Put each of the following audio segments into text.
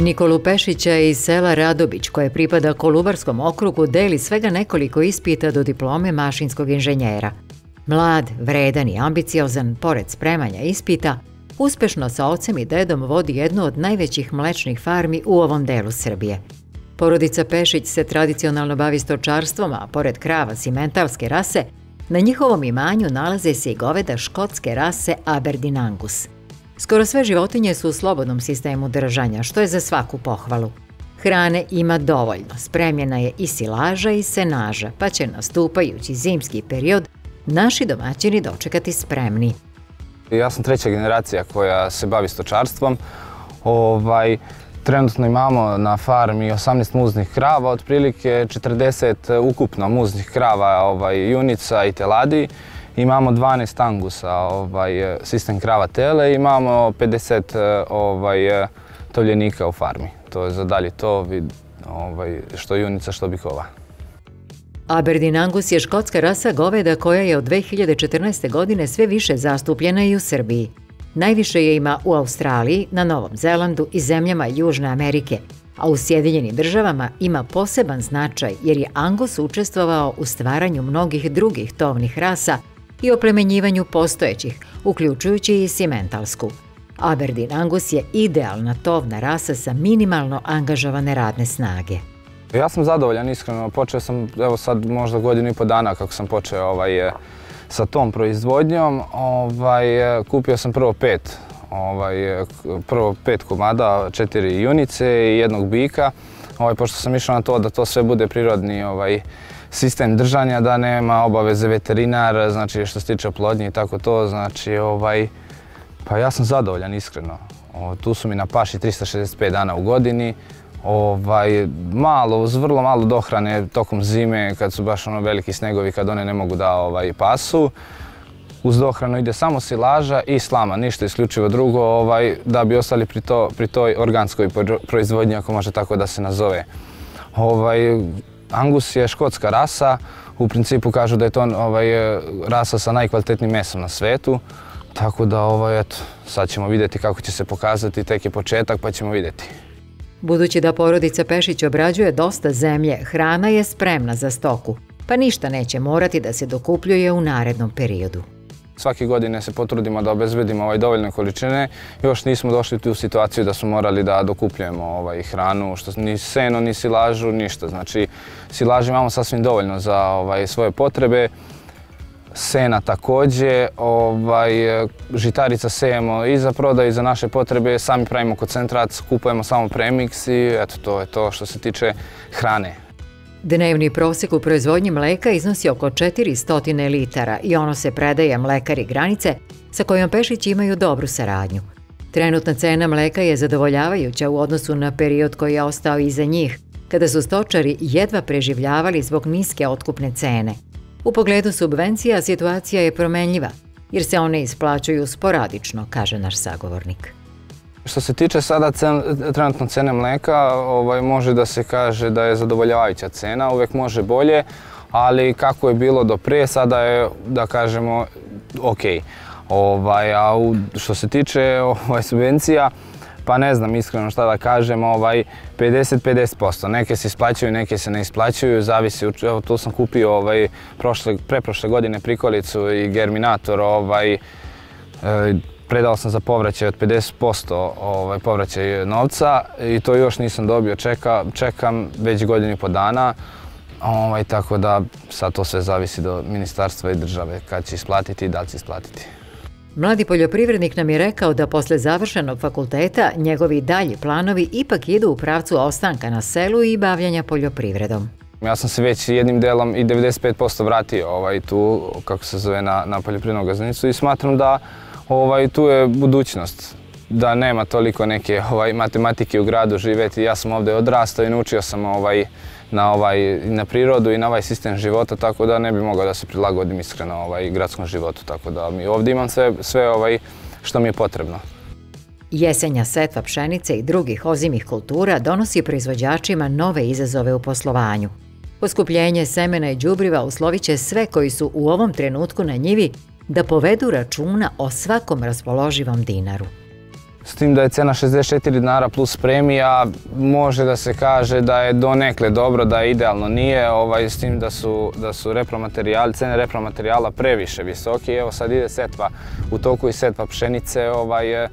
Nikolu Pešića iz sela Radobić, koje pripada Kolubarskom okrugu, deli svega nekoliko ispita do diplome mašinskog inženjera. Mlad, vredan i ambiciozan, pored spremanja ispita, uspešno sa ocem i dedom vodi jednu od najvećih mlečnih farmi u ovom delu Srbije. Porodica Pešić se tradicionalno bavi stočarstvom, a pored krava simentalske rase, na njihovom imanju nalaze se i goveda škotske rase Aberdeen Angus – Skoro sve životinje su u slobodnom sistemu držanja, što je za svaku pohvalu. Hrane ima dovoljno, spremljena je i silaža i senaža, pa će nastupajući zimski period naši domaćini dočekati spremni. Ja sam treća generacija koja se bavi stočarstvom. Ovaj, trenutno imamo na farmi 18 muznih krava, otprilike 40 ukupno muznih krava, ovaj, junica i teladi. Imamo 12 angusa, ovaj, sistem krava tele, imamo 50 ovaj, tovljenika u farmi. To je za dalje to, ovaj, što junica, što bikova. Aberdeen Angus je škotska rasa goveda koja je od 2014. godine sve više zastupljena i u Srbiji. Najviše je ima u Australiji, na Novom Zelandu i zemljama Južne Amerike, a u Sjedinjenim državama ima poseban značaj jer je Angus učestvovao u stvaranju mnogih drugih tovnih rasa i oplemenjivanju postojećih, uključujući i simentalsku. Aberdeen Angus je idealna tovna rasa sa minimalno angažovane radne snage. Ja sam zadovoljan, iskreno. Počeo sam, evo sad možda godinu i po dana kako sam počeo ovaj, e, sa tom proizvodnjom. Ovaj, e, kupio sam prvo pet, ovaj, e, prvo pet komada, četiri junice i jednog bika. Ovaj, pošto sam išao na to da to sve bude prirodni ovaj, sistem držanja, da nema obaveze veterinar, znači što se tiče plodnje i tako to, znači ovaj, pa ja sam zadovoljan iskreno. tu su mi na paši 365 dana u godini, ovaj, malo, uz vrlo malo dohrane tokom zime kad su baš ono veliki snegovi kad one ne mogu da ovaj, pasu. Uz dohranu ide samo silaža i slama, ništa isključivo drugo, ovaj, da bi ostali pri, to, pri toj organskoj proizvodnji, ako može tako da se nazove. Ovaj, Angus je škotska rasa, u principu kažu da je to ovaj, rasa sa najkvalitetnijim mesom na svetu, tako da ovaj, eto, sad ćemo vidjeti kako će se pokazati, tek je početak pa ćemo vidjeti. Budući da porodica Pešić obrađuje dosta zemlje, hrana je spremna za stoku, pa ništa neće morati da se dokupljuje u narednom periodu. Svake godine se potrudimo da obezbedimo ovaj dovoljne količine. Još nismo došli u situaciju da smo morali da dokupljujemo ovaj hranu, što ni seno, ni silažu, ništa. Znači, silažu imamo sasvim dovoljno za ovaj, svoje potrebe. Sena također, ovaj, žitarica sejemo i za prodaju i za naše potrebe, sami pravimo koncentrat, kupujemo samo premiks i eto to je to što se tiče hrane. Dnevni prosjek u proizvodnji mleka iznosi oko 400 litara i ono se predaje mlekari granice sa kojom pešići imaju dobru saradnju. Trenutna cena mleka je zadovoljavajuća u odnosu na period koji je ostao iza njih, kada su stočari jedva preživljavali zbog niske otkupne cene. U pogledu subvencija situacija je promenljiva, jer se one isplaćuju sporadično, kaže naš sagovornik. Što se tiče sada trenutno cene mleka, ovaj, može da se kaže da je zadovoljavajuća cena, uvijek može bolje, ali kako je bilo do prije, sada je, da kažemo, ok. Ovaj, a što se tiče ovaj, subvencija, pa ne znam iskreno šta da kažem, ovaj, 50-50%. Neke se isplaćuju, neke se ne isplaćuju, zavisi, evo tu sam kupio ovaj, prošle, preprošle godine prikolicu i germinator, ovaj, e, predao sam za povraćaj od 50% ovaj, povraćaj novca i to još nisam dobio, Čeka, čekam već godinu i po dana. Ovaj, tako da sad to sve zavisi do ministarstva i države kad će isplatiti i da li će isplatiti. Mladi poljoprivrednik nam je rekao da posle završenog fakulteta njegovi dalji planovi ipak idu u pravcu ostanka na selu i bavljanja poljoprivredom. Ja sam se već jednim delom i 95% vratio ovaj, tu, kako se zove, na, na poljoprivrednu gazdanicu i smatram da ovaj, tu je budućnost. Da nema toliko neke ovaj, matematike u gradu živjeti. Ja sam ovdje odrastao i naučio sam ovaj, na, ovaj, na prirodu i na ovaj sistem života, tako da ne bi mogao da se prilagodim iskreno ovaj, gradskom životu. Tako da mi ovdje imam sve, sve ovaj, što mi je potrebno. Jesenja setva pšenice i drugih ozimih kultura donosi proizvođačima nove izazove u poslovanju. Poskupljenje semena i đubriva uslovit će sve koji su u ovom trenutku na njivi da povedu računa o svakom raspoloživom dinaru. s tim da je cena 64 dinara plus premija, može da se kaže da je donekle dobro, da idealno nije, ovaj, s tim da su, da su repromaterijali, cene repromaterijala previše visoki. Evo sad ide setva, u toku i setva pšenice, ovaj,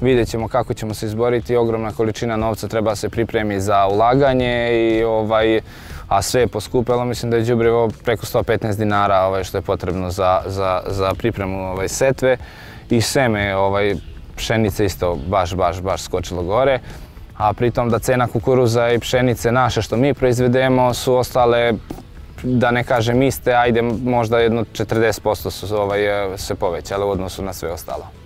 vidjet ćemo kako ćemo se izboriti, ogromna količina novca treba se pripremi za ulaganje i ovaj, a sve je poskupilo, mislim da je đubrivo preko 115 dinara ovaj, što je potrebno za, za, za pripremu ovaj, setve i seme ovaj, pšenice isto baš, baš, baš skočilo gore. A pritom da cena kukuruza i pšenice naše što mi proizvedemo su ostale da ne kažem iste, ajde možda jedno 40% su ovaj, se povećale u odnosu na sve ostalo.